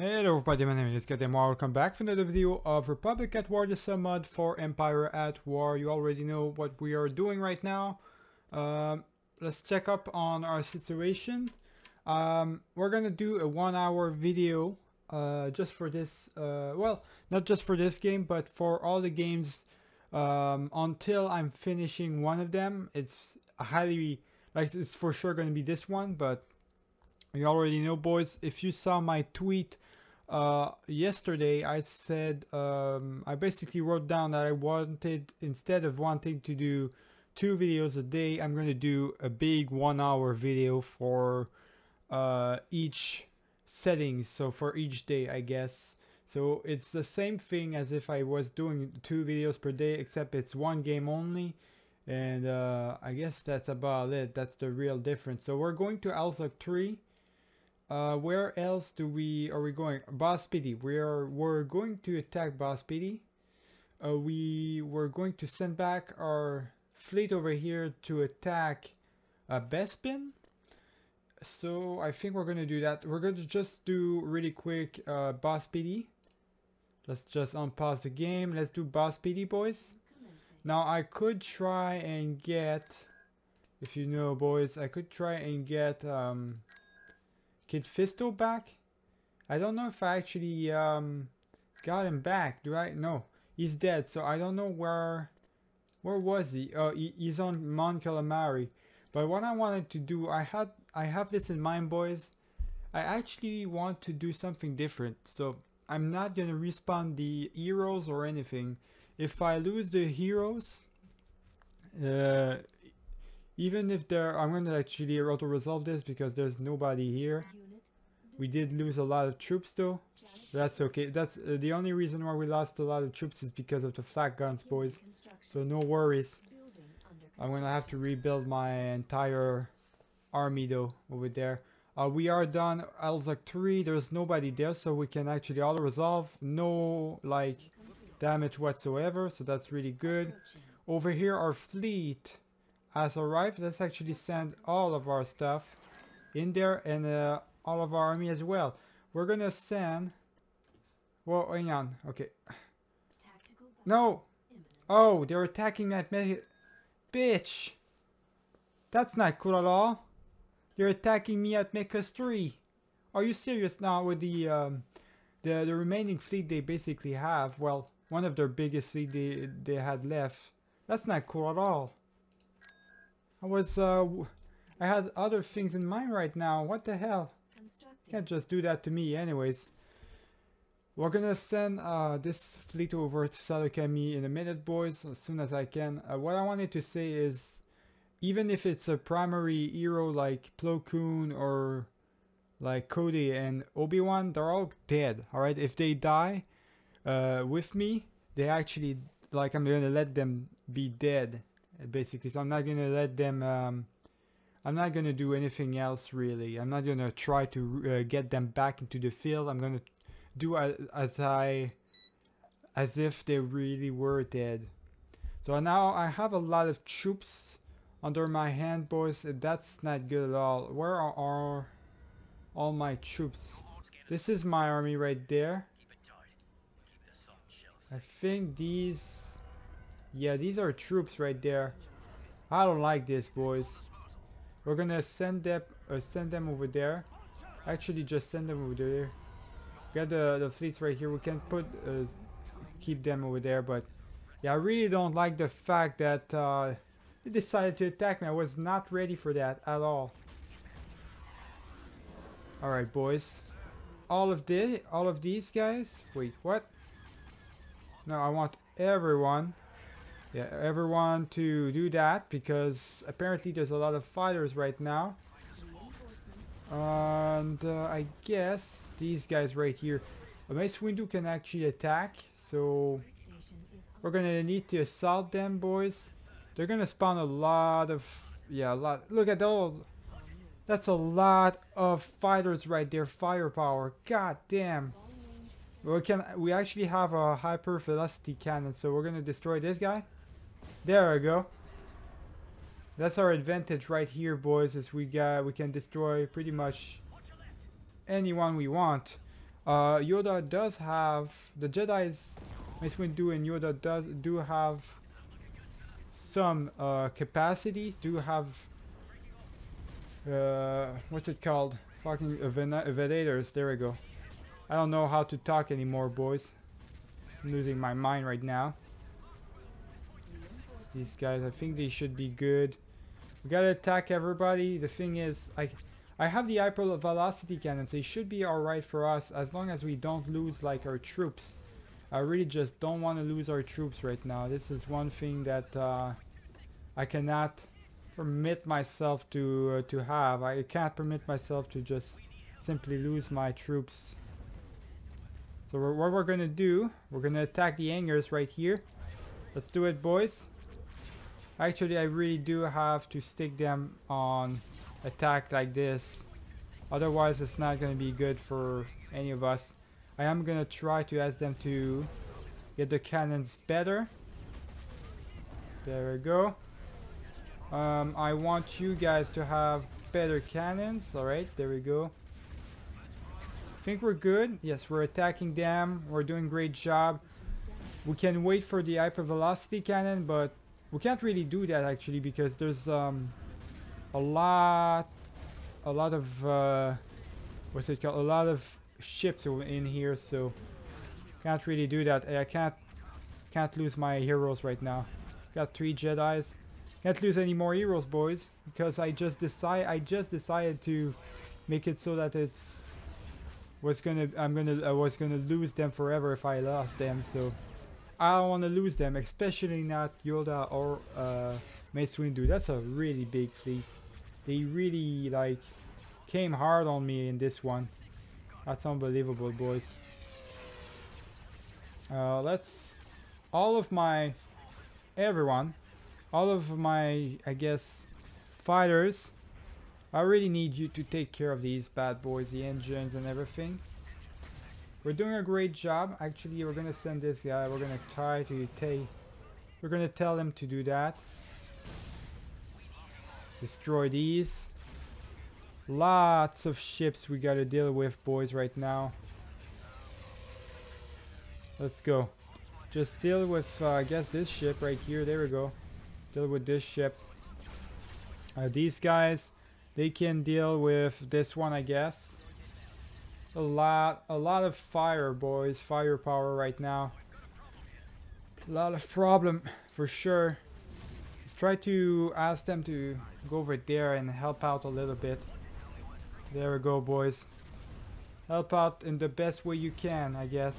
Hello everybody, my name is Kadem. Welcome back for another video of Republic at War, the submod for Empire at War. You already know what we are doing right now. Um, let's check up on our situation. Um, we're gonna do a one hour video uh, just for this, uh, well, not just for this game, but for all the games um, until I'm finishing one of them. It's highly, like it's for sure gonna be this one, but you already know boys if you saw my tweet uh, yesterday I said um, I basically wrote down that I wanted instead of wanting to do two videos a day I'm gonna do a big one hour video for uh, each settings so for each day I guess. So it's the same thing as if I was doing two videos per day except it's one game only. And uh, I guess that's about it. That's the real difference. So we're going to Alzoc 3 uh, where else do we are we going? Boz Pity. We are we're going to attack Boz Pity. Uh, we were going to send back our fleet over here to attack uh, Bespin. So I think we're gonna do that. We're gonna just do really quick uh, Boz Pity. Let's just unpause the game. Let's do Boz Pity, boys. Now I could try and get, if you know, boys, I could try and get. Um, Kit Fisto back? I don't know if I actually um, got him back. Do I? No. He's dead, so I don't know where... Where was he? Oh, he, he's on Mon Calamari. But what I wanted to do, I had, I have this in mind, boys. I actually want to do something different. So I'm not gonna respawn the heroes or anything. If I lose the heroes, uh, even if there, I'm gonna actually auto resolve this because there's nobody here. We did lose a lot of troops though. That's okay. That's uh, the only reason why we lost a lot of troops is because of the flak guns, boys. So no worries. I'm gonna have to rebuild my entire army though over there. Uh, we are done Alzoc 3. There's nobody there, so we can actually auto resolve. No like damage whatsoever, so that's really good. Over here, our fleet has arrived. Let's actually send all of our stuff in there and uh, all of our army as well. We're gonna send... Well, hang on. Okay. No! Oh, they're attacking that me Bitch! That's not cool at all. They're attacking me at Mechis 3. Are you serious now with the, um, the, the remaining fleet they basically have? Well, one of their biggest fleet they, they had left. That's not cool at all. I was, uh, I had other things in mind right now. What the hell? Can't just do that to me anyways. We're gonna send uh, this fleet over to Saleucami in a minute, boys, as soon as I can. Uh, what I wanted to say is, even if it's a primary hero like Plo Koon or like Cody and Obi-Wan, they're all dead, alright? If they die uh, with me, they actually, like, I'm gonna let them be dead basically. So I'm not gonna let them. Um, I'm not gonna do anything else really. I'm not gonna try to uh, get them back into the field. I'm gonna do as, as I, as if they really were dead. So now I have a lot of troops under my hand, boys. That's not good at all. Where are, are all my troops? This is my army right there. I think these yeah, these are troops right there. I don't like this, boys. We're gonna send them, uh, send them over there. Actually, just send them over there. Get the the fleets right here. We can put, uh, keep them over there. But yeah, I really don't like the fact that uh, they decided to attack me. I was not ready for that at all. All right, boys. All of the, all of these guys. Wait, what? No, I want everyone yeah, everyone to do that because apparently there's a lot of fighters right now. And uh, I guess these guys right here, A Mace Windu can actually attack, so we're gonna need to assault them, boys. They're gonna spawn a lot of, yeah, a lot. Look at all. That's a lot of fighters right there, firepower. God damn. We can we actually have a hyper velocity cannon, so we're gonna destroy this guy. There we go. That's our advantage right here, boys, as we got we can destroy pretty much anyone we want. Uh, Yoda does have the Jedi's Mace Windu and Yoda does do have some uh, capacities. Do have uh, what's it called? Fucking evadators. There we go. I don't know how to talk anymore, boys. I'm losing my mind right now. These guys, I think they should be good. We gotta attack everybody. The thing is, I, I have the hyper velocity cannons. They should be alright for us as long as we don't lose like our troops. I really just don't want to lose our troops right now. This is one thing that uh, I cannot permit myself to uh, to have. I can't permit myself to just simply lose my troops. So what we're gonna do, we're gonna attack the hangars right here. Let's do it, boys. Actually, I really do have to stick them on attack like this. Otherwise, it's not going to be good for any of us. I am going to try to ask them to get the cannons better. There we go. Um, I want you guys to have better cannons. Alright, there we go. I think we're good. Yes, we're attacking them. We're doing great job. We can wait for the hyper velocity cannon, but we can't really do that actually because there's um, a lot, a lot of uh, what's it called? A lot of ships in here, so can't really do that. I can't can't lose my heroes right now. Got three Jedi's. Can't lose any more heroes, boys, because I just decide I just decided to make it so that it's was gonna I'm gonna I was gonna lose them forever if I lost them. So I don't want to lose them, especially not Yoda or uh, Mace Windu. That's a really big fleet. They really like came hard on me in this one. That's unbelievable, boys. Uh, let's all of my everyone, all of my I guess fighters. I really need you to take care of these bad boys, the engines and everything. We're doing a great job. Actually, we're gonna send this guy. We're gonna try to take. We're gonna tell him to do that. Destroy these. Lots of ships we gotta deal with, boys, right now. Let's go. Just deal with, uh, I guess, this ship right here. There we go. Deal with this ship. Uh, these guys, they can deal with this one, I guess a lot a lot of fire boys. Firepower right now. A lot of problem for sure. Let's try to ask them to go over there and help out a little bit. There we go boys. Help out in the best way you can I guess.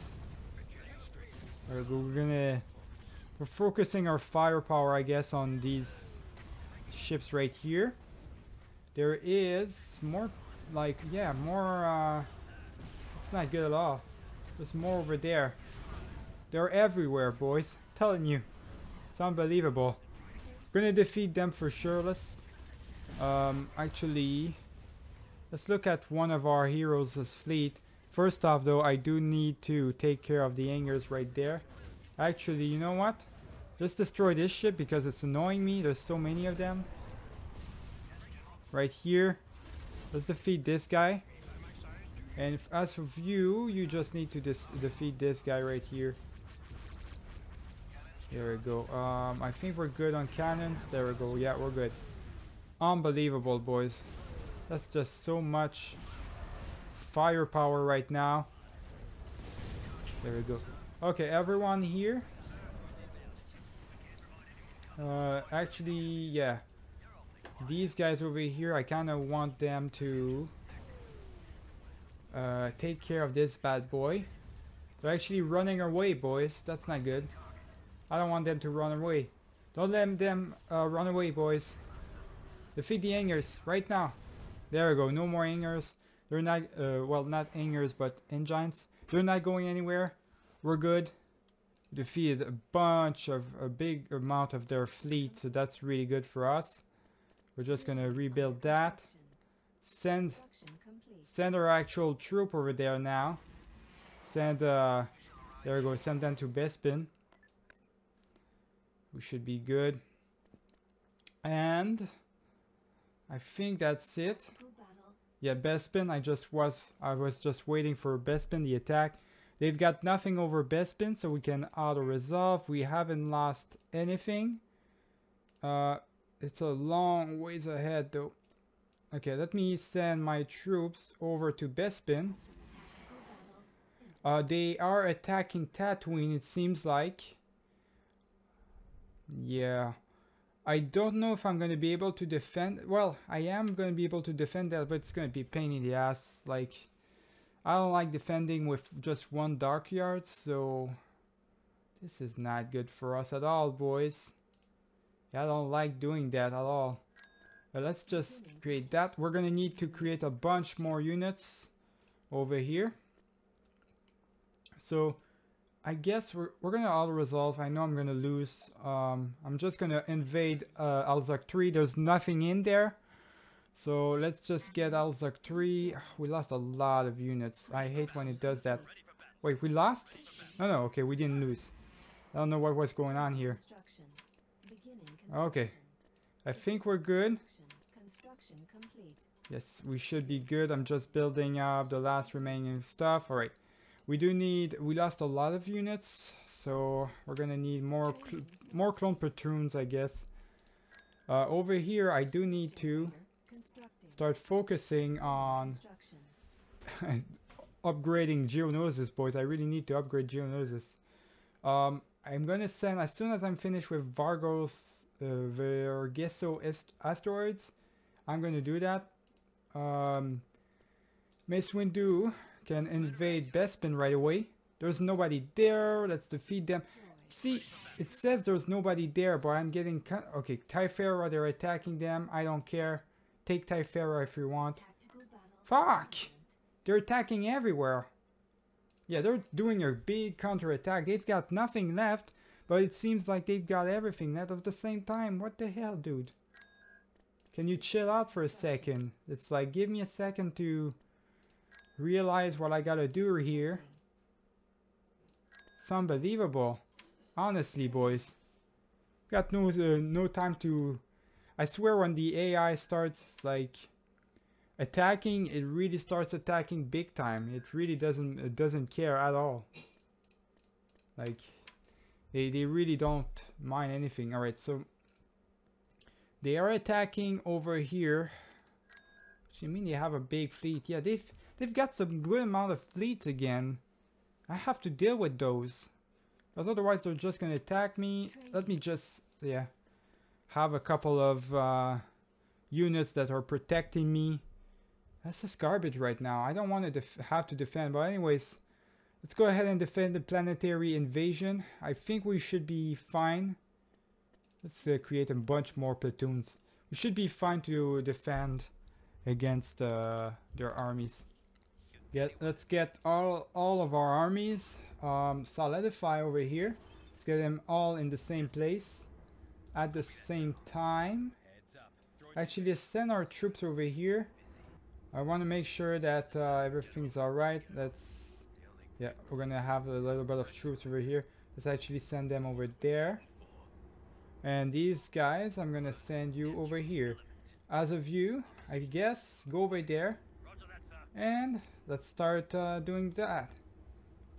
We're gonna we're focusing our firepower I guess on these ships right here. There is more like yeah more uh it's not good at all. There's more over there. They're everywhere, boys. I'm telling you. It's unbelievable. We're gonna defeat them for sure. Let's um, actually let's look at one of our heroes' fleet. First off though, I do need to take care of the hangars right there. Actually, you know what? Just destroy this ship because it's annoying me. There's so many of them. Right here. Let's defeat this guy. And if, as for you, you just need to defeat this guy right here. There we go. Um, I think we're good on cannons. There we go. Yeah, we're good. Unbelievable, boys. That's just so much firepower right now. There we go. Okay, everyone here. Uh, actually, yeah. These guys over here, I kind of want them to uh, take care of this bad boy. They're actually running away, boys. That's not good. I don't want them to run away. Don't let them uh, run away, boys. Defeat the hangars right now. There we go. No more hangars. They're not, uh, well, not hangars, but engines. They're not going anywhere. We're good. Defeated a bunch of, a big amount of their fleet, so that's really good for us. We're just gonna rebuild that. Send Send our actual troop over there now. Send, uh, there we go, send them to Bespin. We should be good. And I think that's it. Yeah, Bespin, I just was, I was just waiting for Bespin, the attack. They've got nothing over Bespin, so we can auto-resolve. We haven't lost anything. Uh, it's a long ways ahead, though. Okay, let me send my troops over to Bespin. Uh, they are attacking Tatooine, it seems like. Yeah. I don't know if I'm going to be able to defend... Well, I am going to be able to defend that, but it's going to be pain in the ass. Like, I don't like defending with just one Dark Yard, so... This is not good for us at all, boys. I don't like doing that at all. But let's just create that. We're going to need to create a bunch more units over here. So I guess we're, we're gonna auto-resolve. I know I'm gonna lose. Um, I'm just gonna invade uh, Alzoc 3. There's nothing in there. So let's just get Alzoc 3. We lost a lot of units. I hate when it does that. Wait, we lost? No, no, okay, we didn't lose. I don't know what was going on here. Okay. I think we're good. Yes, we should be good. I'm just building up the last remaining stuff. Alright. We do need, we lost a lot of units, so we're gonna need more cl more clone platoons, I guess. Uh, over here, I do need to start focusing on upgrading Geonosis, boys. I really need to upgrade Geonosis. Um, I'm gonna send, as soon as I'm finished with Vargos, uh, Vergesso asteroids, I'm gonna do that. Um, Mace Windu can invade Bespin right away. There's nobody there. Let's defeat them. See, it says there's nobody there, but I'm getting... Okay, Typhera, they're attacking them. I don't care. Take Typhera if you want. Fuck! They're attacking everywhere. Yeah, they're doing a big counterattack. They've got nothing left, but it seems like they've got everything left at the same time. What the hell, dude? Can you chill out for a second? It's like, give me a second to realize what I gotta do here. It's unbelievable. Honestly, boys. Got no, uh, no time to... I swear when the AI starts, like, attacking, it really starts attacking big time. It really doesn't, it doesn't care at all. Like, they, they really don't mind anything. Alright, so... They are attacking over here. You mean they have a big fleet? Yeah, they've They've got some good amount of fleets again. I have to deal with those. Because otherwise they're just gonna attack me. Let me just, yeah, have a couple of uh, units that are protecting me. That's just garbage right now. I don't want to have to defend. But anyways, let's go ahead and defend the planetary invasion. I think we should be fine. Let's uh, create a bunch more platoons. We should be fine to defend against uh, their armies. Get let's get all all of our armies um, solidify over here. Let's get them all in the same place at the same time. Actually, send our troops over here. I want to make sure that uh, everything's alright. Let's yeah, we're gonna have a little bit of troops over here. Let's actually send them over there. And these guys, I'm gonna send you over here. As of you, I guess, go over there. And let's start uh, doing that.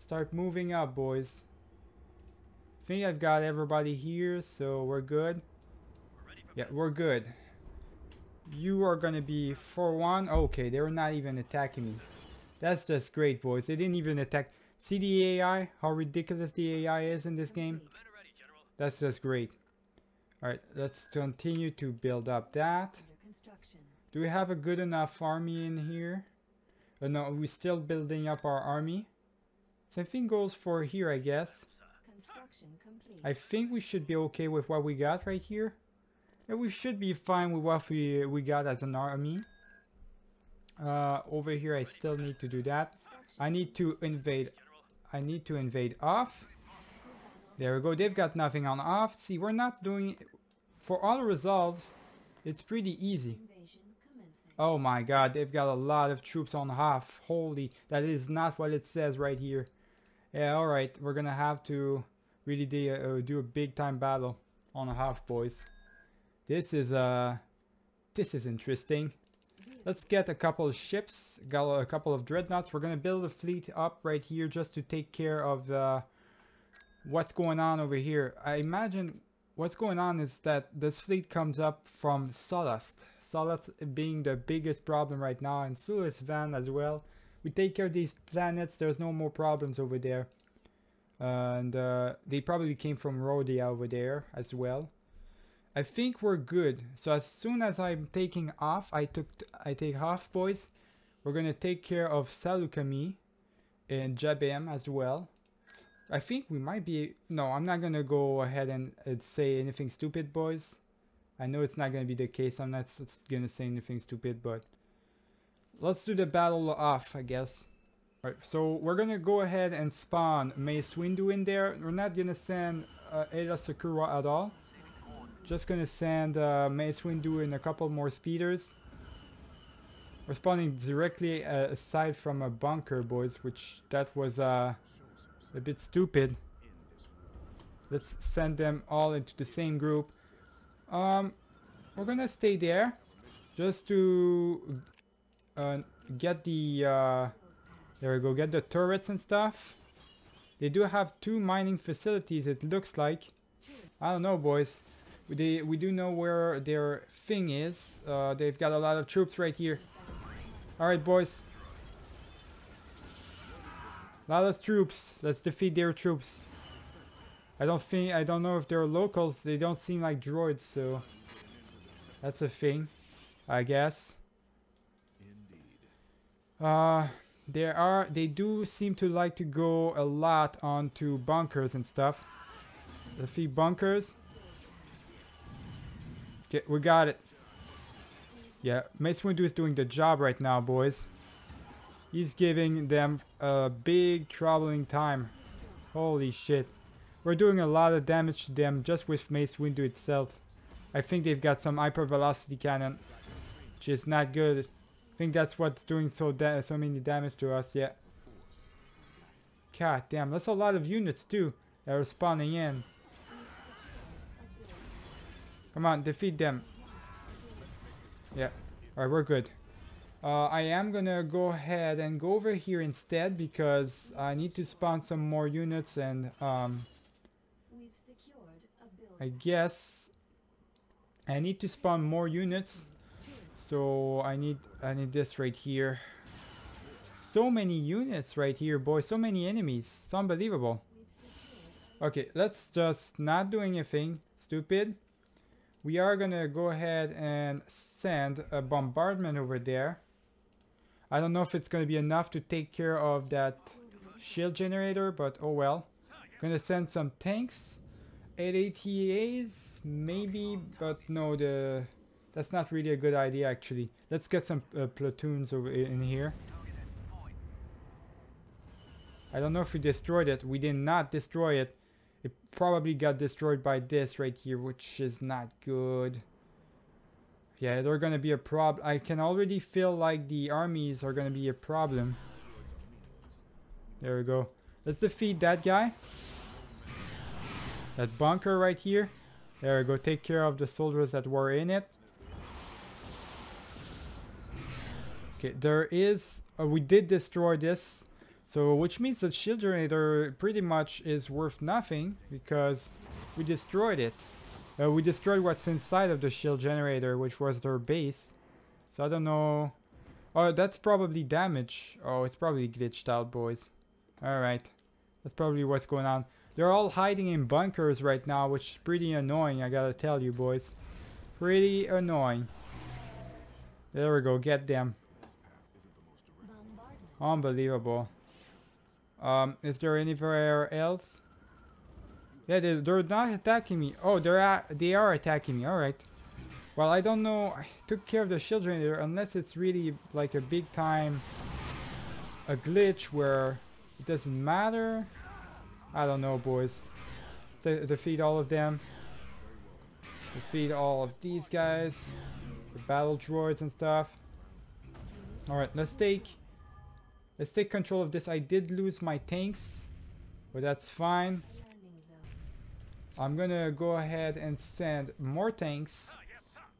Start moving up, boys. I think I've got everybody here, so we're good. Yeah, we're good. You are gonna be 4-1. Okay, they were not even attacking me. That's just great, boys. They didn't even attack. See the AI? How ridiculous the AI is in this game? That's just great. Alright, let's continue to build up that. Do we have a good enough army in here? Uh, no, we're still building up our army. Same thing goes for here, I guess. I think we should be okay with what we got right here. And we should be fine with what we, we got as an army. Uh, over here, I still need to do that. I need to invade. I need to invade off. There we go. They've got nothing on off. See, we're not doing... For all resolves, it's pretty easy. Oh my god, they've got a lot of troops on half. Holy, that is not what it says right here. Yeah, alright, we're gonna have to really do, uh, do a big time battle on a half, boys. This is, uh, this is interesting. Let's get a couple of ships, got a couple of dreadnoughts. We're gonna build a fleet up right here just to take care of the what's going on over here. I imagine what's going on is that this fleet comes up from Sullust. Sullust being the biggest problem right now and Sluis Van as well. We take care of these planets, there's no more problems over there. and uh, they probably came from Rhodia over there as well. I think we're good. So as soon as I'm taking off, I took I take off boys. We're gonna take care of Saleucami and Jabiim as well. I think we might be... No, I'm not going to go ahead and, and, say anything stupid, boys. I know it's not going to be the case. I'm not going to say anything stupid, but... Let's do the battle off, I guess. Alright, so we're going to go ahead and spawn Mace Windu in there. We're not going to send uh, Aayla Secura at all. Just going to send uh, Mace Windu and a couple more speeders. We're spawning directly uh, aside from a bunker, boys, which that was... Uh, a bit stupid. Let's send them all into the same group. Um, we're gonna stay there just to uh, get the uh, there we go get the turrets and stuff. They do have two mining facilities it looks like. I don't know boys. They, we do know where their thing is. Uh, they've got a lot of troops right here. Alright boys lot of troops. Let's defeat their troops. I don't think, I don't know if they're locals. They don't seem like droids, so... That's a thing, I guess. Uh, there are, they do seem to like to go a lot onto bunkers and stuff. Defeat bunkers. Okay, we got it. Yeah, Mace Windu is doing the job right now, boys. He's giving them a big troubling time. Holy shit. We're doing a lot of damage to them just with Mace Windu itself. I think they've got some hyper velocity cannon, which is not good. I think that's what's doing so so many damage to us, yeah. God damn, that's a lot of units too that are spawning in. Come on, defeat them. Yeah, alright, we're good. Uh, I am gonna go ahead and go over here instead because I need to spawn some more units and um, I guess I need to spawn more units. So I need I need this right here. So many units right here boy. So many enemies. It's unbelievable. Okay let's just not do anything stupid. We are gonna go ahead and send a bombardment over there I don't know if it's going to be enough to take care of that shield generator, but oh well. Gonna send some tanks. 8 ATAs, maybe, but no, the that's not really a good idea actually. Let's get some uh, platoons over in here. I don't know if we destroyed it. We did not destroy it. It probably got destroyed by this right here, which is not good. Yeah, they're gonna be a problem. I can already feel like the armies are gonna be a problem. There we go. Let's defeat that guy. That bunker right here. There we go. Take care of the soldiers that were in it. Okay, there is... Uh, we did destroy this. So, which means the shield generator pretty much is worth nothing because we destroyed it. Uh, we destroyed what's inside of the shield generator, which was their base. So I don't know. Oh, that's probably damage. Oh, it's probably glitched out, boys. Alright. That's probably what's going on. They're all hiding in bunkers right now, which is pretty annoying, I gotta tell you, boys. Pretty annoying. There we go, get them. Unbelievable. Um, is there anywhere else? Yeah, they, they're not attacking me. Oh, they're they are attacking me. All right. Well, I don't know. I took care of the shield generator unless it's really like a big time a glitch where it doesn't matter. I don't know, boys. De defeat all of them. Defeat all of these guys. The battle droids and stuff. Alright, let's take let's take control of this. I did lose my tanks, but that's fine. I'm gonna go ahead and send more tanks,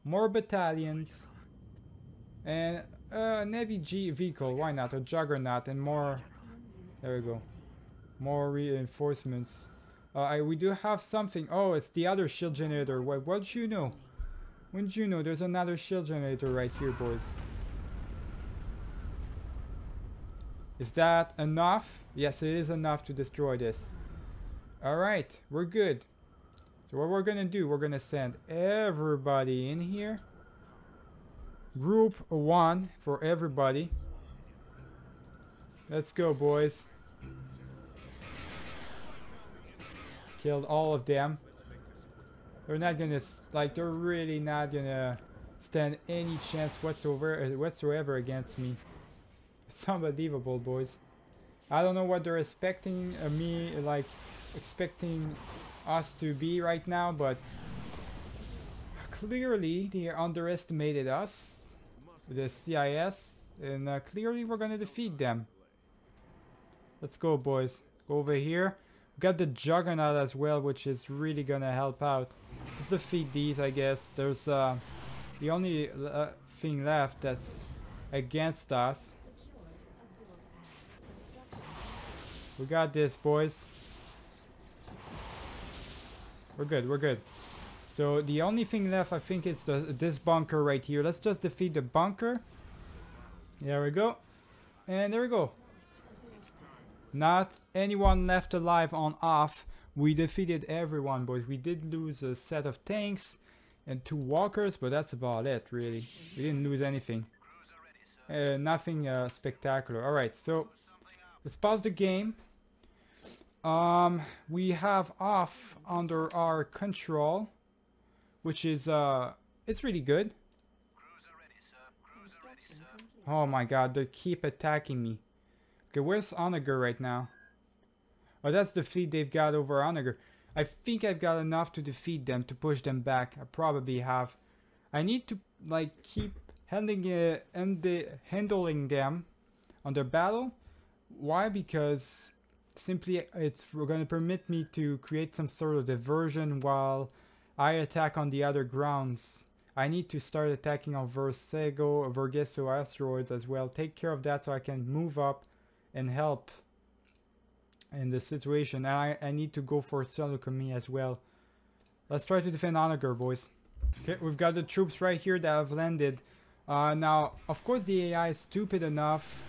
more battalions, And a Navy G vehicle, why not? A juggernaut and more... There we go. More reinforcements. Uh, I, we do have something. Oh, it's the other shield generator. What, what did you know? Did you know? There's another shield generator right here, boys. Is that enough? Yes, it is enough to destroy this. Alright, we're good. So what we're gonna do, we're gonna send everybody in here. Group 1 for everybody. Let's go, boys. Killed all of them. They're not gonna, like, they're really not gonna stand any chance whatsoever, uh, whatsoever against me. It's unbelievable, boys. I don't know what they're expecting uh, me, like, expecting us to be right now, but clearly they underestimated us, the CIS, and uh, clearly we're gonna defeat them. Let's go, boys. Go over here. We got the Juggernaut as well, which is really gonna help out. Let's defeat these, I guess. There's uh, the only uh, thing left that's against us. We got this, boys. We're good, we're good. So the only thing left, I think, is the, this bunker right here. Let's just defeat the bunker. There we go. And there we go. Not anyone left alive on off. We defeated everyone, boys. We did lose a set of tanks and two walkers, but that's about it, really. We didn't lose anything. Uh, nothing uh, spectacular. Alright, so let's pause the game. Um, we have off under our control, which is, uh, it's really good. Oh my god, they keep attacking me. Okay, where's Onager right now? Oh, that's the fleet they've got over Onager. I think I've got enough to defeat them, to push them back. I probably have. I need to, like, keep handling, uh, and the handling them on their battle. Why? Because simply it's going to permit me to create some sort of diversion while I attack on the other grounds. I need to start attacking on Versego, Vergesso asteroids as well. Take care of that so I can move up and help in the situation. I, I need to go for Saleucami as well. Let's try to defend Onager, boys. Okay, we've got the troops right here that have landed. Uh, now, of course the AI is stupid enough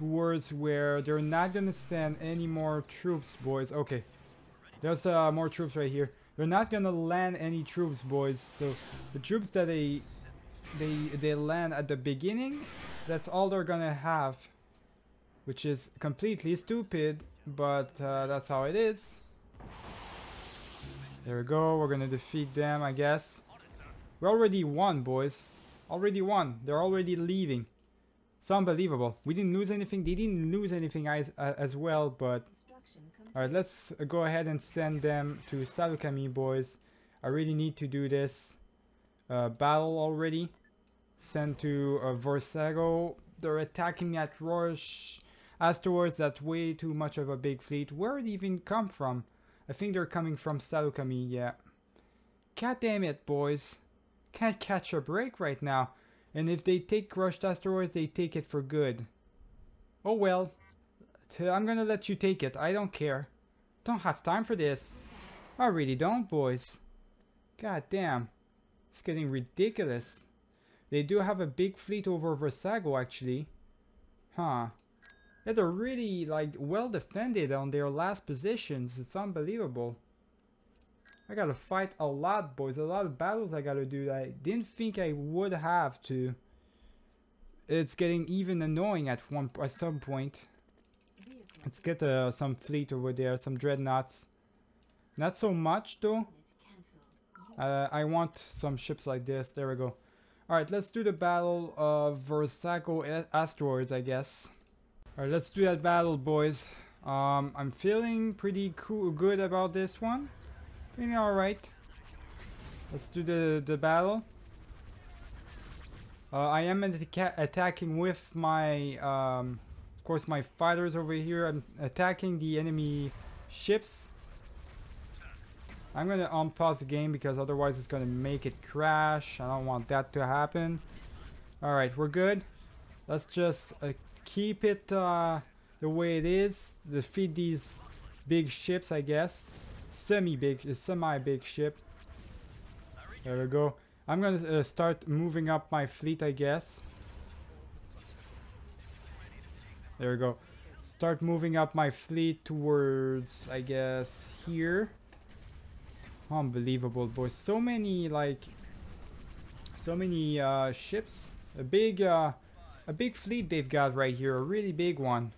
towards where they're not gonna send any more troops, boys. Okay, there's uh, more troops right here. They're not gonna land any troops, boys. So the troops that they they they land at the beginning, that's all they're gonna have, which is completely stupid. But uh, that's how it is. There we go. We're gonna defeat them, I guess. We already won, boys. Already won. They're already leaving. It's unbelievable. We didn't lose anything. They didn't lose anything as, uh, as well, but... Alright, let's go ahead and send them to Saleucami, boys. I really need to do this uh, battle already. Send to uh, Vorsago. They're attacking at Roche. Afterwards, that's way too much of a big fleet. Where did they even come from? I think they're coming from Saleucami, yeah. God damn it, boys. Can't catch a break right now. And if they take crushed asteroids, they take it for good. Oh well. I'm gonna let you take it. I don't care. Don't have time for this. I really don't, boys. God damn. It's getting ridiculous. They do have a big fleet over Versago, actually. Huh. Yeah, they're really, like, well defended on their last positions. It's unbelievable. I gotta fight a lot, boys. A lot of battles I gotta do that I didn't think I would have to. It's getting even annoying at one at some point. Let's get uh, some fleet over there, some dreadnoughts. Not so much though. Uh, I want some ships like this. There we go. Alright, let's do the battle of Versaco asteroids, I guess. Alright, let's do that battle, boys. Um, I'm feeling pretty cool, good about this one. Alright. Let's do the, the battle. Uh, I am attacking with my, um, of course, my fighters over here. I'm attacking the enemy ships. I'm gonna unpause the game because otherwise it's gonna make it crash. I don't want that to happen. Alright, we're good. Let's just uh, keep it uh, the way it is. Defeat these big ships, I guess. Semi-big, semi-big ship. There we go. I'm gonna uh, start moving up my fleet, I guess. There we go. Start moving up my fleet towards, I guess, here. Unbelievable, boys. So many, like, so many uh, ships. A big, uh, a big fleet they've got right here. A really big one.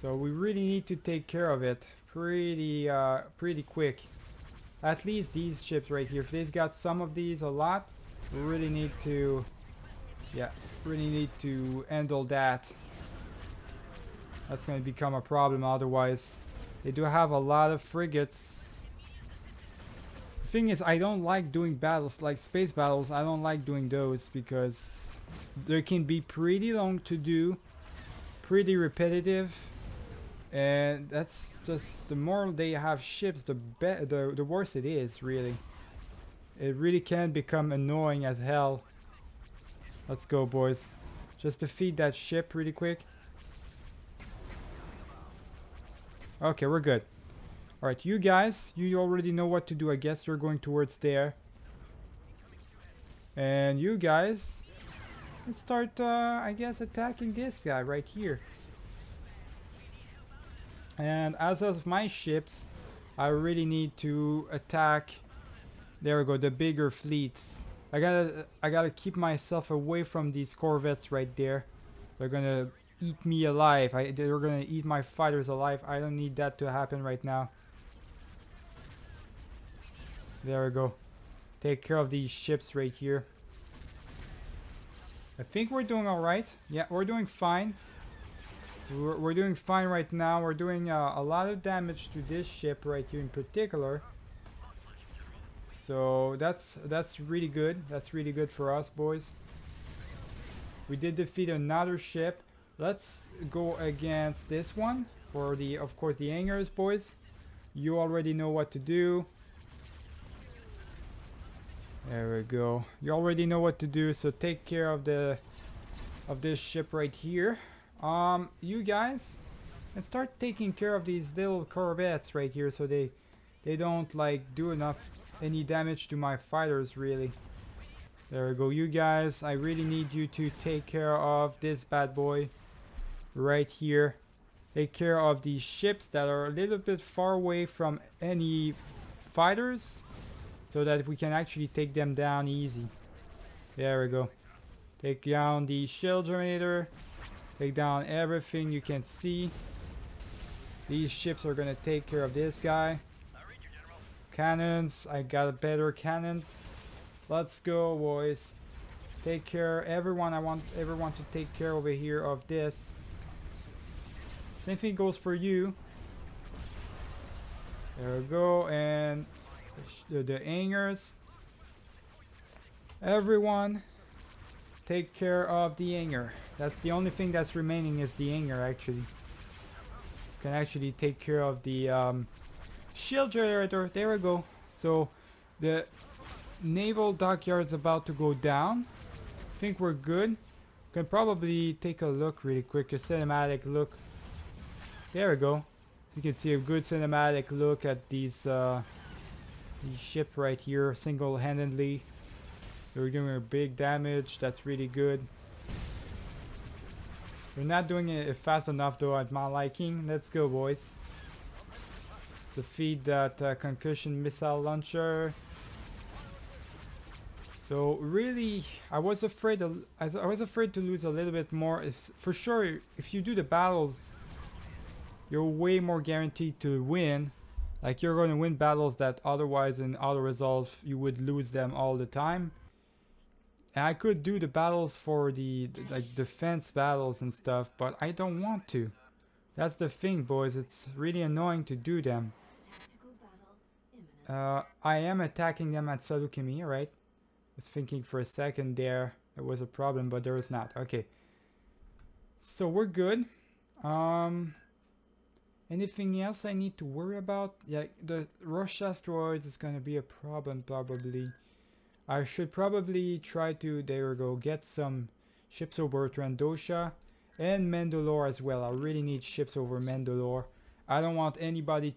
So we really need to take care of it pretty, uh, pretty quick. At least these ships right here. If they've got some of these, a lot, we really need to, yeah, really need to handle that. That's going to become a problem otherwise. They do have a lot of frigates. The thing is, I don't like doing battles, like space battles. I don't like doing those because they can be pretty long to do, pretty repetitive. And that's just, the more they have ships, the, the, the worse it is, really. It really can become annoying as hell. Let's go, boys. Just defeat that ship really quick. Okay, we're good. Alright, you guys, you already know what to do. I guess you're going towards there. And you guys, let's start, uh, I guess, attacking this guy right here. And as of my ships, I really need to attack, there we go, the bigger fleets. I gotta, I gotta keep myself away from these corvettes right there. They're gonna eat me alive. I, they're gonna eat my fighters alive. I don't need that to happen right now. There we go. Take care of these ships right here. I think we're doing alright. Yeah, we're doing fine. We're, we're doing fine right now. We're doing uh, a lot of damage to this ship right here in particular. So that's that's really good. That's really good for us, boys. We did defeat another ship. Let's go against this one for the, of course, the hangars, boys. You already know what to do. There we go. You already know what to do, so take care of the of this ship right here. Um, you guys, and start taking care of these little corvettes right here, so they they don't like do enough any damage to my fighters, really. There we go. You guys, I really need you to take care of this bad boy right here. Take care of these ships that are a little bit far away from any fighters so that we can actually take them down easy. There we go. Take down the shield generator. Take down everything you can see. These ships are gonna take care of this guy. Cannons, I got better cannons. Let's go boys. Take care, everyone, I want everyone to take care over here of this. Same thing goes for you. There we go, and the, the. Everyone, take care of the hangar. That's the only thing that's remaining is the hangar actually. Can actually take care of the um, shield generator. There we go. So, the naval dockyard's about to go down. I think we're good. Can probably take a look really quick, a cinematic look there we go. You can see a good cinematic look at these uh, these ship right here single-handedly. They're doing a big damage. That's really good. We're not doing it fast enough though at my liking. Let's go boys. Let's feed that uh, concussion missile launcher. So really, I was afraid. I was afraid to lose a little bit more. Is for sure, if you do the battles you're way more guaranteed to win. Like you're going to win battles that otherwise in auto resolve you would lose them all the time. And I could do the battles for the like defense battles and stuff, but I don't want to. That's the thing, boys. It's really annoying to do them. Uh, I am attacking them at Saleucami, right? I was thinking for a second there there was a problem, but there was not. Okay. So we're good. Um, Anything else I need to worry about? Yeah, the Roche asteroids is gonna be a problem probably. I should probably try to, there we go, get some ships over Trandosha and Mandalore as well. I really need ships over Mandalore. I don't want anybody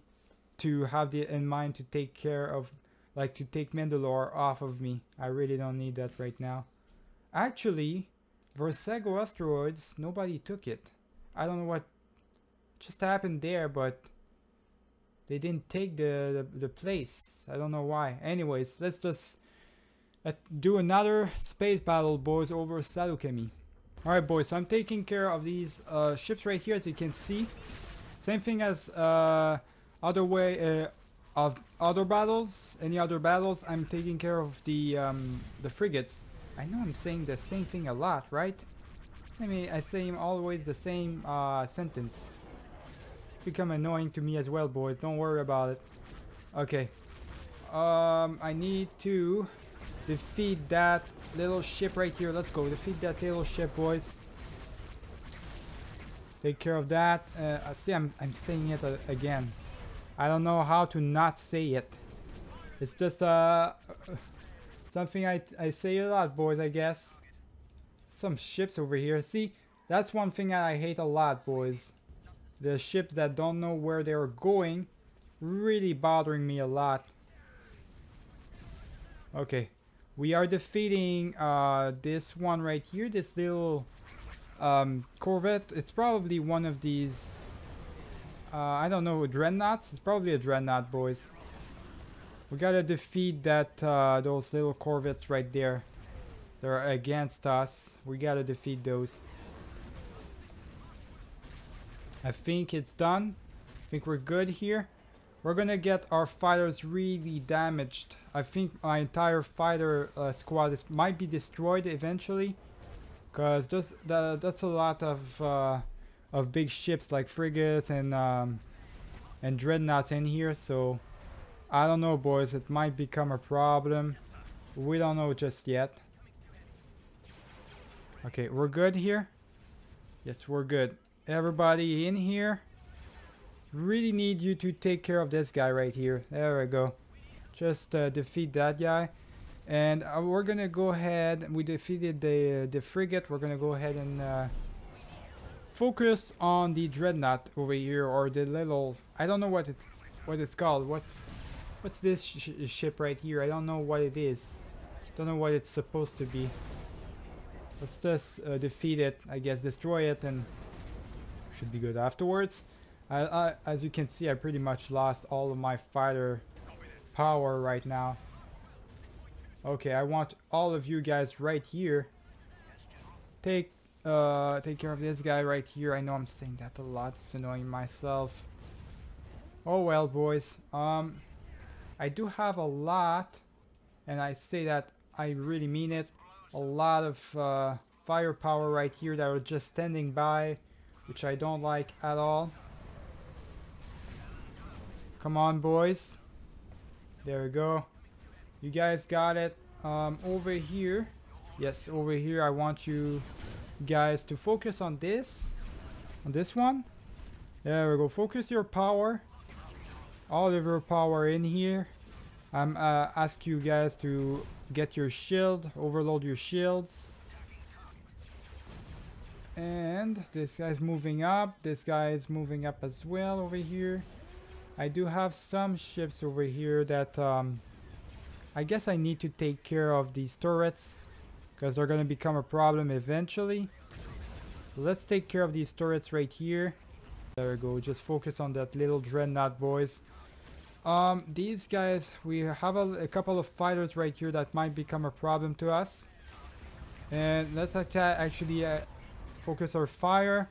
to have the in mind to take care of, like to take Mandalore off of me. I really don't need that right now. Actually, Versego asteroids, nobody took it. I don't know what just happened there, but they didn't take the, the, the place. I don't know why. Anyways, let's just uh, do another space battle, boys, over Saleucami. Alright, boys, so I'm taking care of these uh, ships right here, as you can see. Same thing as uh, other way uh, of other battles. Any other battles, I'm taking care of the um, the frigates. I know I'm saying the same thing a lot, right? I mean, I say always the same uh, sentence. Become annoying to me as well, boys. Don't worry about it. Okay. Um, I need to defeat that little ship right here. Let's go. Defeat that little ship, boys. Take care of that. Uh, see, I'm, I'm saying it uh, again. I don't know how to not say it. It's just uh, something I, I say a lot, boys, I guess. Some ships over here. See, that's one thing that I hate a lot, boys. The ships that don't know where they're going really bothering me a lot. Okay, we are defeating uh, this one right here, this little um, Corvette. It's probably one of these, uh, I don't know, Dreadnoughts? It's probably a Dreadnought, boys. We gotta defeat that, uh, those little Corvettes right there. They're against us. We gotta defeat those. I think it's done. I think we're good here. We're gonna get our fighters really damaged. I think my entire fighter uh, squad is, might be destroyed eventually. Because just that, that's a lot of uh, of big ships like frigates and um, and dreadnoughts in here. So I don't know boys, it might become a problem. We don't know just yet. Okay, we're good here. Yes, we're good. Everybody in here really need you to take care of this guy right here. There we go. Just uh, defeat that guy. And uh, we're gonna go ahead, we defeated the, uh, the frigate, we're gonna go ahead and uh, focus on the dreadnought over here, or the little, I don't know what it's, what it's called, what's, what's this sh ship right here, I don't know what it is, don't know what it's supposed to be. Let's just uh, defeat it, I guess, destroy it, and should be good afterwards. I, I, as you can see, I pretty much lost all of my fighter power right now. Okay, I want all of you guys right here. Take uh, take care of this guy right here. I know I'm saying that a lot. It's annoying myself. Oh well, boys. Um, I do have a lot, and I say that I really mean it. A lot of uh, firepower right here that are just standing by, which I don't like at all. Come on, boys. There we go. You guys got it. Um, over here. Yes, over here I want you guys to focus on this. On this one. There we go. Focus your power. All of your power in here. I'm uh, ask you guys to get your shield. Overload your shields. And this guy's moving up. This guy is moving up as well over here. I do have some ships over here that um, I guess I need to take care of these turrets because they're going to become a problem eventually. Let's take care of these turrets right here. There we go. Just focus on that little dreadnought, boys. Um, these guys, we have a, a, couple of fighters right here that might become a problem to us. And let's actually uh, focus our fire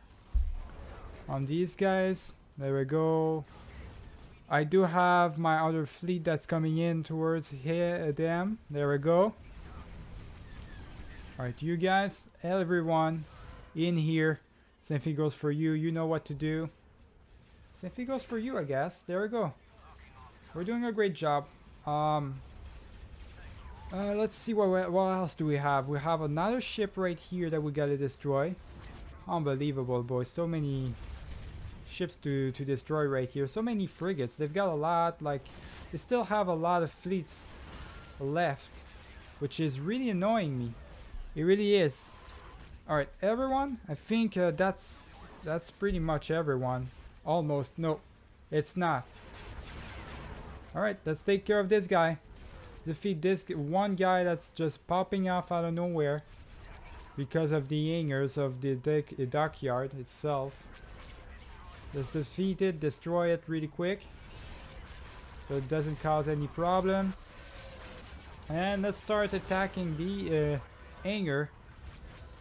on these guys. There we go. I do have my other fleet that's coming in towards here, them. There we go. Alright, you guys, everyone in here. Same thing goes for you. You know what to do. Same thing goes for you, I guess. There we go. We're doing a great job. Um, uh, let's see what, what else do we have. We have another ship right here that we gotta destroy. Unbelievable, boys. So many ships to, to destroy right here. So many frigates. They've got a lot, like, they still have a lot of fleets left. which is really annoying me. It really is. Alright, everyone? I think uh, that's that's pretty much everyone. Almost. No, it's not. Alright, let's take care of this guy. Defeat this one guy that's just popping off out of nowhere because of the hangars of the dockyard itself. Let's defeat it, destroy it really quick. So it doesn't cause any problem. And let's start attacking the uh, hangar.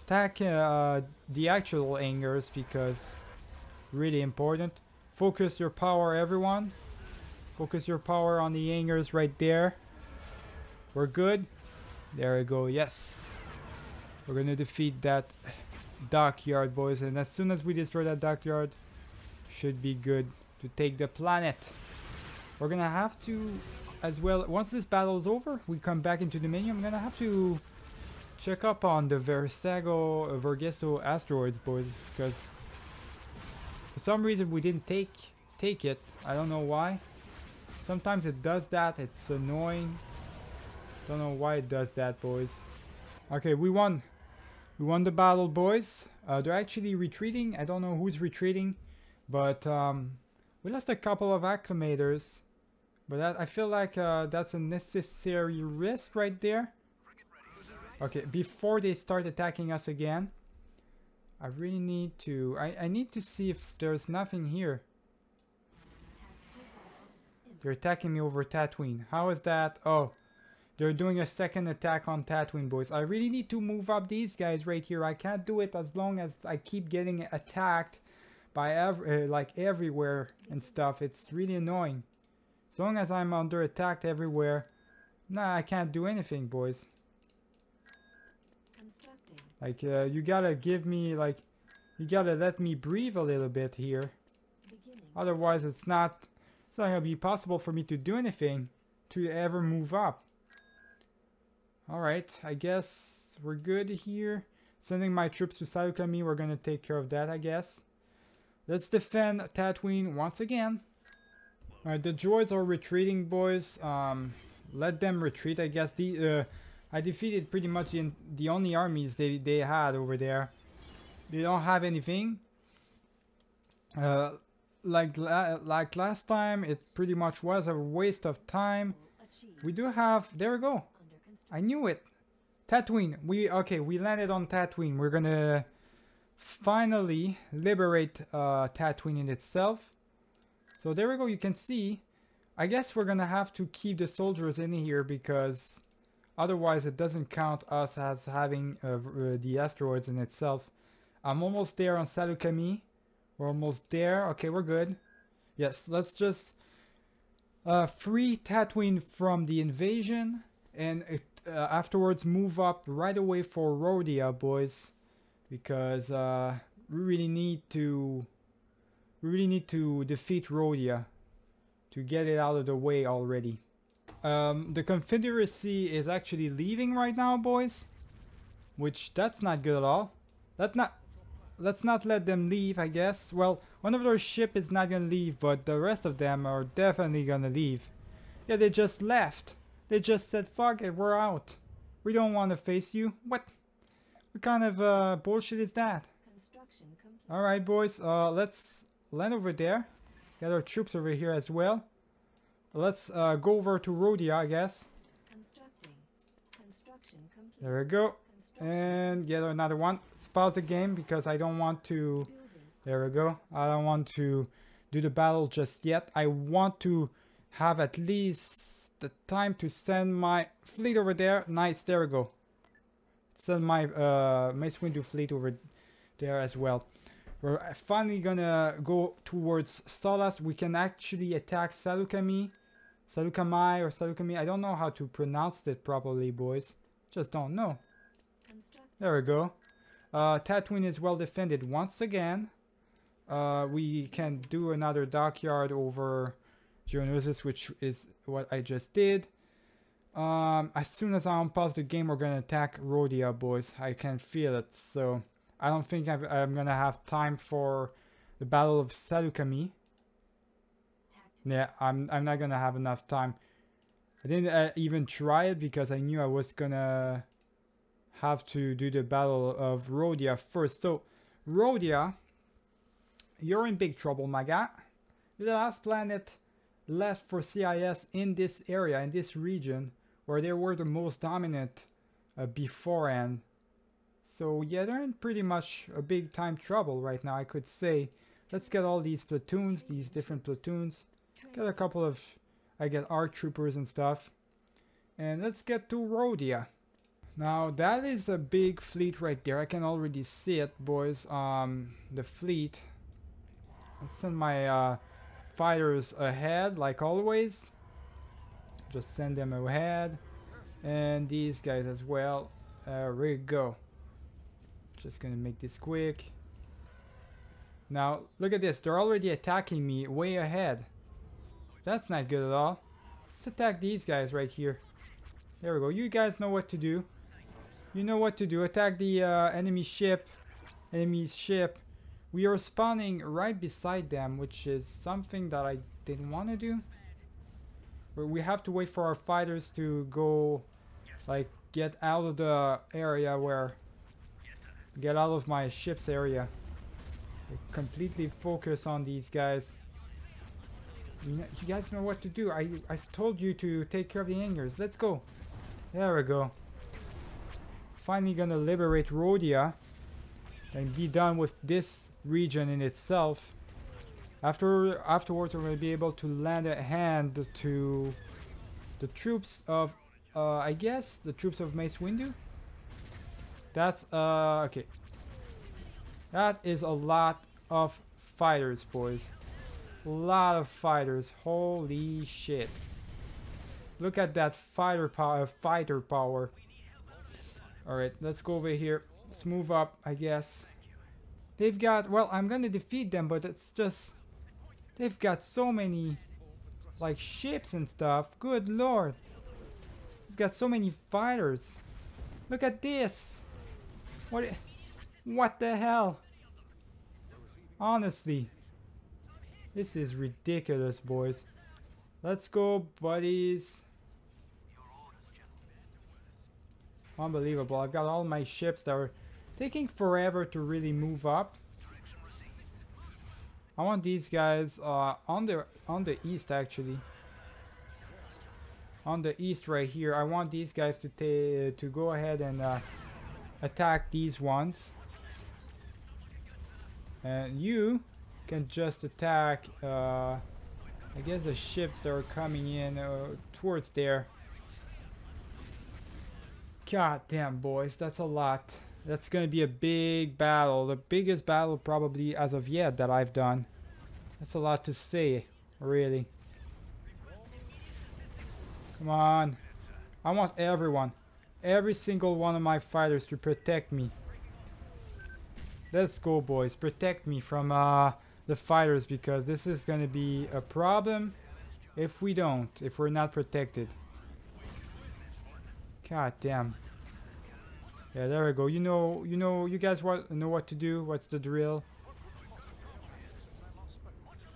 Attack uh, the actual hangars because really important. Focus your power everyone. Focus your power on the hangars right there. We're good. There we go. Yes. We're to defeat that dockyard, boys. And as soon as we destroy that dockyard, should be good to take the planet. We're to have to, as well, once this battle is over, we come back into the menu. I'm to have to check up on the Versago, uh, Vergesso asteroids, boys, because for some reason we didn't take take it. I don't know why. Sometimes it does that. It's annoying. Don't know why it does that, boys. Okay, we won. We won the battle, boys. Uh, they're actually retreating. I don't know who's retreating, but um, we lost a couple of acclamators. But that, I feel like uh, that's a necessary risk right there. Okay, before they start attacking us again, I really need to... I, I need to see if there's nothing here. They're attacking me over Tatooine. How is that? Oh, they're doing a second attack on Tatooine, boys. I really need to move up these guys right here. I can't do it as long as I keep getting attacked by ev uh, like everywhere and stuff. It's really annoying. As long as I'm under attack everywhere, nah, I can't do anything, boys. Like, uh, you gotta give me, like, you gotta let me breathe a little bit here. Beginning. Otherwise, it's not, it's not gonna be possible for me to do anything to ever move up. Alright, I guess we're good here. Sending my troops to Saleucami, we're gonna take care of that, I guess. Let's defend Tatooine once again. Alright, the droids are retreating, boys. Um, let them retreat, I guess. The uh, I defeated pretty much the, the only armies they, they had over there. They don't have anything. Uh, like, la like last time, it pretty much was a waste of time. We do have... There we go. I knew it. Tatooine. We okay. We landed on Tatooine. We're gonna finally liberate uh, Tatooine in itself. So there we go. You can see. I guess we're gonna have to keep the soldiers in here because otherwise it doesn't count us as having uh, uh, the asteroids in itself. I'm almost there on Saleucami. We're almost there. Okay, we're good. Yes, let's just uh, free Tatooine from the invasion and uh, afterwards move up right away for Rhodia, boys, because uh, we really need to we really need to defeat Rhodia to get it out of the way already. Um, the Confederacy is actually leaving right now, boys, which that's not good at all. Let not let's not let them leave, I guess. Well, one of their ship is not gonna leave, but the rest of them are definitely gonna leave. Yeah, they just left. They just said, fuck it, we're out. We don't want to face you. What? What kind of uh, bullshit is that? Alright, boys. Uh, let's land over there. Get our troops over here as well. Let's uh, go over to Rhodia, I guess. There we go. And get another one. Pause the game because I don't want to... There we go. I don't want to do the battle just yet. I want to have at least the time to send my fleet over there. Nice, there we go. Send my uh, Mace Windu fleet over there as well. We're finally gonna go towards Sullust. We can actually attack Salukami. Saleucami or Salukami. I don't know how to pronounce it properly, boys. Just don't know. There we go. Uh, Tatooine is well defended once again. Uh, we can do another dockyard over Geonosis, which is what I just did. Um, as soon as I unpause the game, we're gonna attack Rhodia, boys. I can feel it. So I don't think i am gonna have time for the Battle of Salukami. Yeah, I'm I'm not gonna have enough time. I didn't uh, even try it because I knew I was gonna have to do the Battle of Rhodia first. So, Rhodia, you're in big trouble, my guy. The last planet left for CIS in this area, in this region, where they were the most dominant uh, beforehand. So yeah, they're in pretty much a big time trouble right now, I could say. Let's get all these platoons, these different platoons. Get a couple of, I get ARC troopers and stuff. And let's get to Rhodia. Now that is a big fleet right there. I can already see it, boys. Um, the fleet. Let's send my uh, fighters ahead, like always. Just send them ahead. And these guys as well. There we go. Just gonna make this quick. Now, look at this. They're already attacking me way ahead. That's not good at all. Let's attack these guys right here. There we go. You guys know what to do. You know what to do. Attack the uh, enemy ship. Enemy ship. We are spawning right beside them, which is something that I didn't want to do. We have to wait for our fighters to go, like, get out of the area where... Get out of my ship's area. completely focus on these guys. You, guys know what to do. I, I told you to take care of the hangars. Let's go. There we go. Finally gonna liberate Rhodia and be done with this region in itself. After afterwards, we're going to be able to lend a hand to the troops of, uh, I guess, the troops of Mace Windu. That's uh okay. That is a lot of fighters, boys. A lot of fighters. Holy shit! Look at that fighter power. Fighter power. All right, let's go over here. Let's move up, I guess. They've got, well, I'm gonna defeat them, but it's just, they've got so many, like, ships and stuff. Good lord. They've got so many fighters. Look at this. What, what the hell? Honestly. This is ridiculous, boys. Let's go, buddies. Unbelievable. I've got all my ships that are taking forever to really move up. I want these guys uh, on the on the east actually. On the east right here, I want these guys to to go ahead and uh, attack these ones. And you can just attack, uh, I guess the ships that are coming in uh, towards there. God damn, boys, that's a lot. That's going to be a big battle. The biggest battle probably as of yet that I've done. That's a lot to say, really. Come on. I want everyone. Every single one of my fighters to protect me. Let's go, boys. Protect me from uh, the fighters because this is going to be a problem if we don't, if we're not protected. God damn. Yeah, there we go. You know, you know, you guys what know what to do. What's the drill?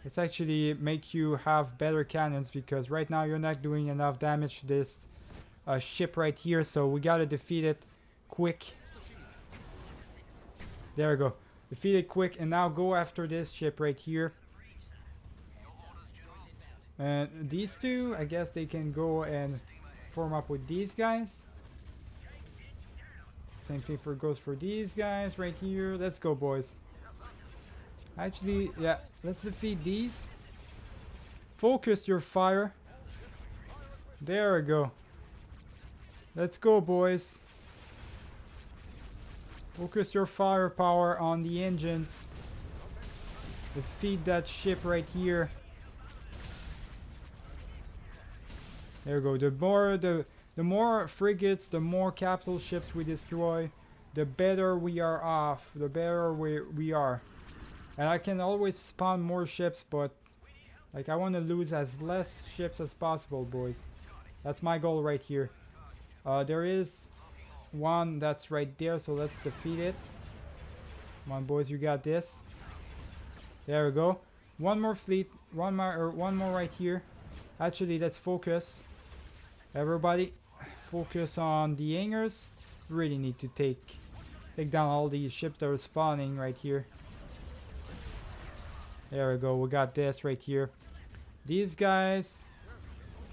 Let's actually make you have better cannons because right now you're not doing enough damage to this uh, ship right here. So we gotta defeat it quick. There we go. Defeat it quick and now go after this ship right here. And these two, I guess they can go and form up with these guys. Same thing for goes for these guys right here. Let's go, boys. Actually, yeah, let's defeat these. Focus your fire. There we go. Let's go, boys. Focus your firepower on the engines. Defeat that ship right here. There we go. The more the the more frigates, the more capital ships we destroy, the better we are off, the better we, we are. And I can always spawn more ships, but like I want to lose as less ships as possible, boys. That's my goal right here. Uh, there is one that's right there, so let's defeat it. Come on, boys, you got this. There we go. One more fleet, one more, or one more right here. Actually, let's focus. Everybody, focus on the hangars. Really need to take take down all these ships that are spawning right here. There we go. We got this right here. These guys,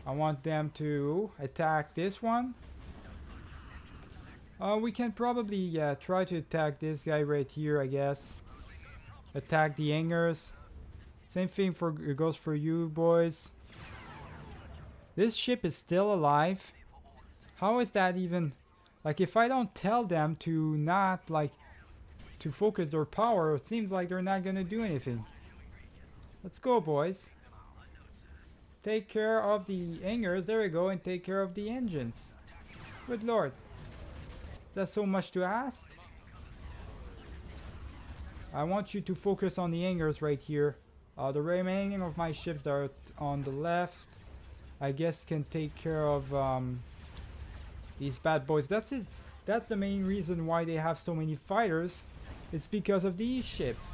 I want them to attack this one. Uh, we can probably yeah, try to attack this guy right here, I guess. Attack the hangars. Same thing for goes for you boys. This ship is still alive. How is that even... Like, if I don't tell them to not, like, to focus their power, it seems like they're not gonna do anything. Let's go, boys. Take care of the hangars, there we go, and take care of the engines. Good lord. That's so much to ask? I want you to focus on the hangars right here. Uh, the remaining of my ships that are on the left, I guess can take care of um, these bad boys. That's his, that's the main reason why they have so many fighters. It's because of these ships.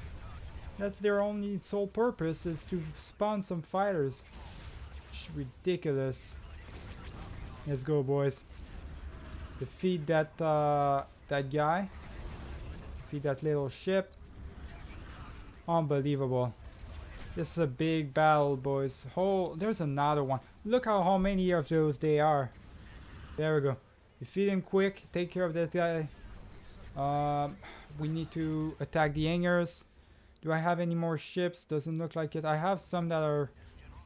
That's their only sole purpose is to spawn some fighters. It's ridiculous. Let's go boys. Defeat that uh, that guy. Defeat that little ship. Unbelievable. This is a big battle, boys. Oh, there's another one. Look how, how many of those they are. There we go. Defeat him quick. Take care of that guy. Um, we need to attack the hangars. Do I have any more ships? Doesn't look like it. I have some that are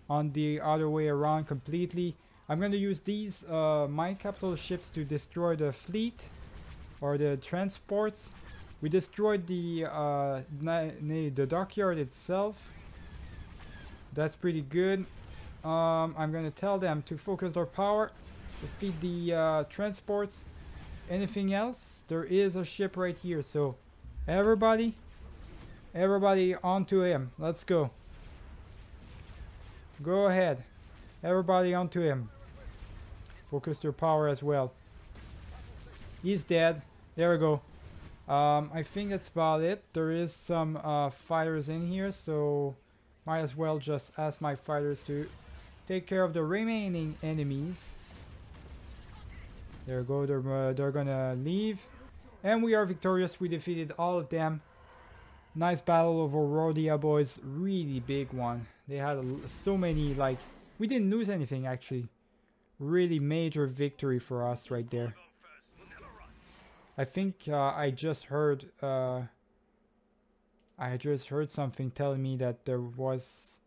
on the other way around completely. I'm going to use these uh, mine capital ships to destroy the fleet or the transports. We destroyed the uh, the dockyard itself. That's pretty good. Um, I'm going to tell them to focus their power, defeat the uh, transports. Anything else? There is a ship right here. So everybody, everybody onto him. Let's go. Go ahead. Everybody onto him. Focus your power as well. He's dead. There we go. Um, I think that's about it. There is some uh, fighters in here, so might as well just ask my fighters to take care of the remaining enemies. There go. They're, uh, they're gonna leave. And we are victorious. We defeated all of them. Nice battle over Rhodia, boys. Really big one. They had a, so many, like... We didn't lose anything, actually really major victory for us right there. I think uh, I just heard uh, I just heard something telling me that there was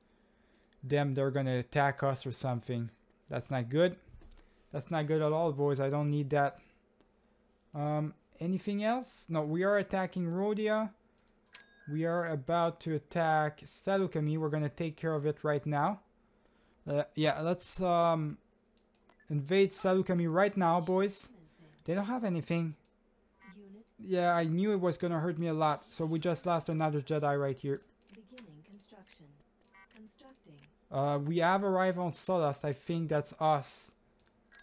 them they're gonna attack us or something. That's not good. That's not good at all, boys. I don't need that. Um, anything else? No, we are attacking Rhodia. We are about to attack Salukami. We're gonna take care of it right now. Uh, yeah, let's um, Invade Salukami right now, boys. They don't have anything. Yeah, I knew it was gonna hurt me a lot, so we just lost another Jedi right here. Uh, we have arrived on Sullust. I think that's us.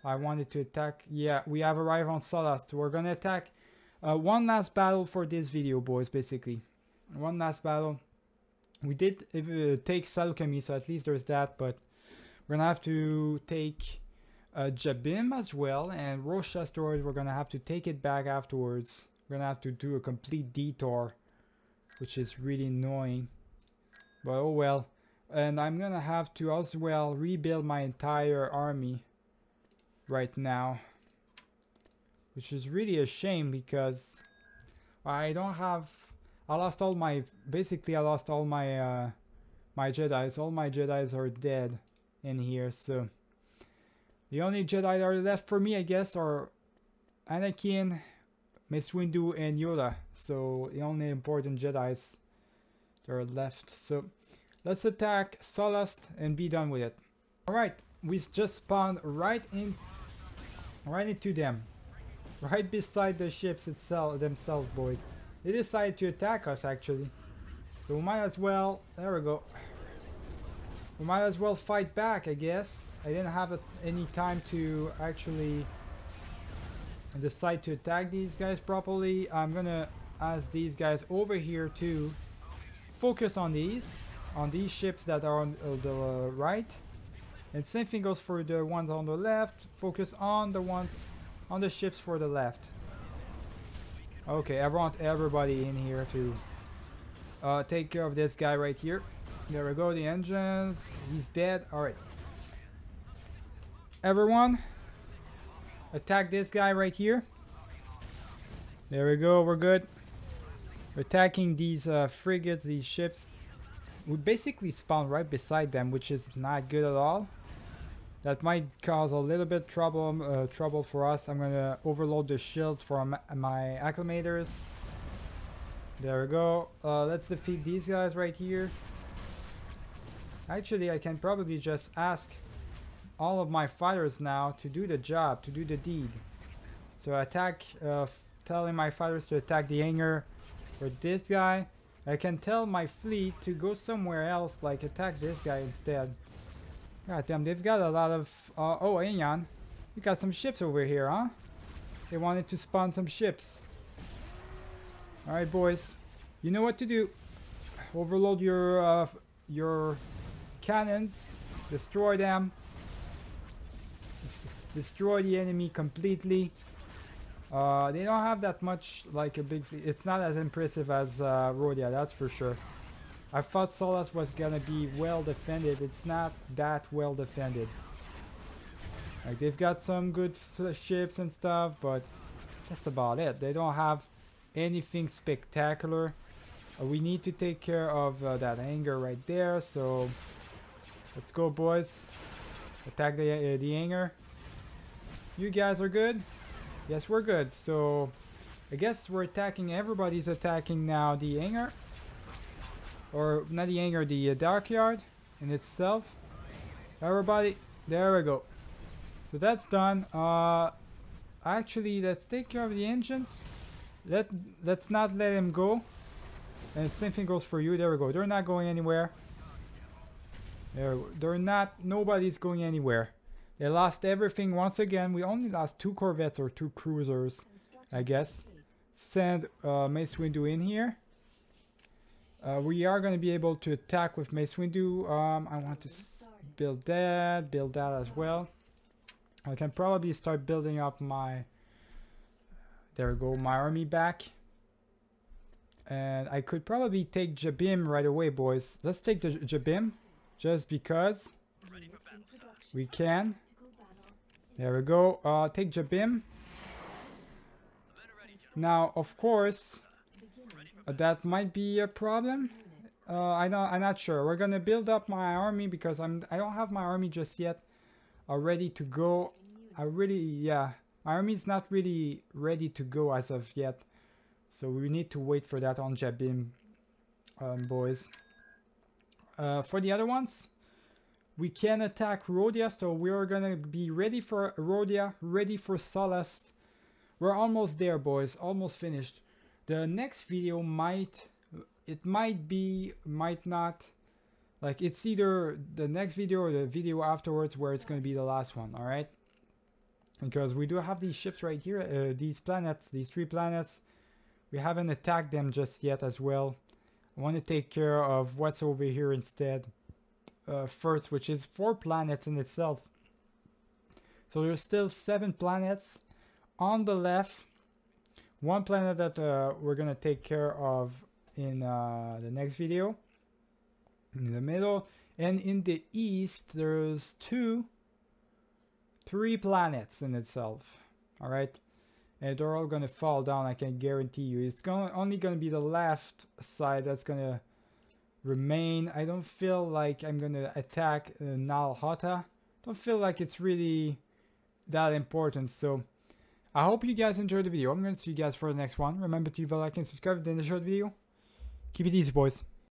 I wanted to attack. Yeah, we have arrived on Sullust. We're gonna attack. Uh, one last battle for this video, boys, basically. One last battle. We did uh, take Saleucami, so at least there's that, but we're gonna have to take uh, Jabiim as well, and Roche asteroid, we're gonna have to take it back afterwards. We're gonna have to do a complete detour, which is really annoying. But oh well. And I'm gonna have to as well rebuild my entire army right now. Which is really a shame because I don't have... I lost all my... Basically I lost all my uh, my Jedis. All my Jedis are dead in here, so... The only Jedi that are left for me, I guess, are Anakin, Mace Windu, and Yoda. So the only important Jedi's that are left. So let's attack Sullust and be done with it. Alright, we just spawned right in right into them. Right beside the ships itself themselves, boys. They decided to attack us actually. So we might as well there we go. We might as well fight back, I guess. I didn't have a, any time to actually decide to attack these guys properly. I'm gonna ask these guys over here to focus on these, on these ships that are on uh, the right. And same thing goes for the ones on the left. Focus on the ones on the ships for the left. Okay, I want everybody in here to uh, take care of this guy right here. There we go, the engines. He's dead. Alright. Everyone, attack this guy right here. There we go, we're good. attacking these uh, frigates, these ships. We basically spawn right beside them, which is not good at all. That might cause a little bit trouble uh, trouble for us. I'm gonna overload the shields for my acclamators. There we go. Uh, let's defeat these guys right here. Actually, I can probably just ask all of my fighters now to do the job, to do the deed. So attack, uh, telling my fighters to attack the hangar for this guy. I can tell my fleet to go somewhere else, like attack this guy instead. God damn, they've got a lot of... Uh, oh, hang on. We got some ships over here, huh? They wanted to spawn some ships. Alright, boys. You know what to do. Overload your, uh, your cannons. Destroy them destroy the enemy completely. Uh, they don't have that much like a big fleet. It's not as impressive as uh, Rhodia, that's for sure. I thought Sullust was gonna be well defended. It's not that well defended. Like they've got some good ships and stuff, but that's about it. They don't have anything spectacular. Uh, we need to take care of uh, that hangar right there. So let's go, boys. Attack the uh, the hangar. You guys are good? Yes, we're good. So, I guess we're attacking, everybody's attacking now the hangar. Or, not the hangar, the uh, dockyard in itself. Everybody, there we go. So that's done. Uh, actually, let's take care of the engines. Let, let's not let him go. And same thing goes for you. There we go. They're not going anywhere. There, they're not, nobody's going anywhere. They lost everything once again. We only lost two corvettes or two cruisers, I guess. Send uh, Mace Windu in here. Uh, we are going to be able to attack with Mace Windu. Um, I want to build that, build that as well. I can probably start building up my, there we go, my army back. And I could probably take Jabiim right away, boys. Let's take the Jabiim, just because we can. There we go. Uh, take Jabiim. Now, of course, that might be a problem. Uh, I don't, I'm not sure. We're gonna build up my army because I'm. I don't have my army just yet, uh, ready to go. I really, yeah, my army is not really ready to go as of yet. So we need to wait for that on Jabiim, um, boys. Uh, for the other ones, we can attack Rhodia, so we're gonna be ready for Rhodia, ready for Sullust. We're almost there, boys, almost finished. The next video might, it might be, might not, like it's either the next video or the video afterwards where it's gonna be the last one, alright? Because we do have these ships right here, uh, these planets, these three planets. We haven't attacked them just yet as well. I want to take care of what's over here instead uh, first, which is four planets in itself. So there's still seven planets on the left. One planet that uh, we're gonna take care of in uh, the next video. In the middle. And in the east, there's two, three planets in itself. All right. And they're all gonna fall down, I can guarantee you. It's gonna, only gonna be the left side that's gonna remain. I don't feel like I'm gonna attack uh, Nal Hutta. Don't feel like it's really that important. So I hope you guys enjoyed the video. I'm gonna see you guys for the next one. Remember to leave a like and subscribe if you enjoyed the video. Keep it easy, boys.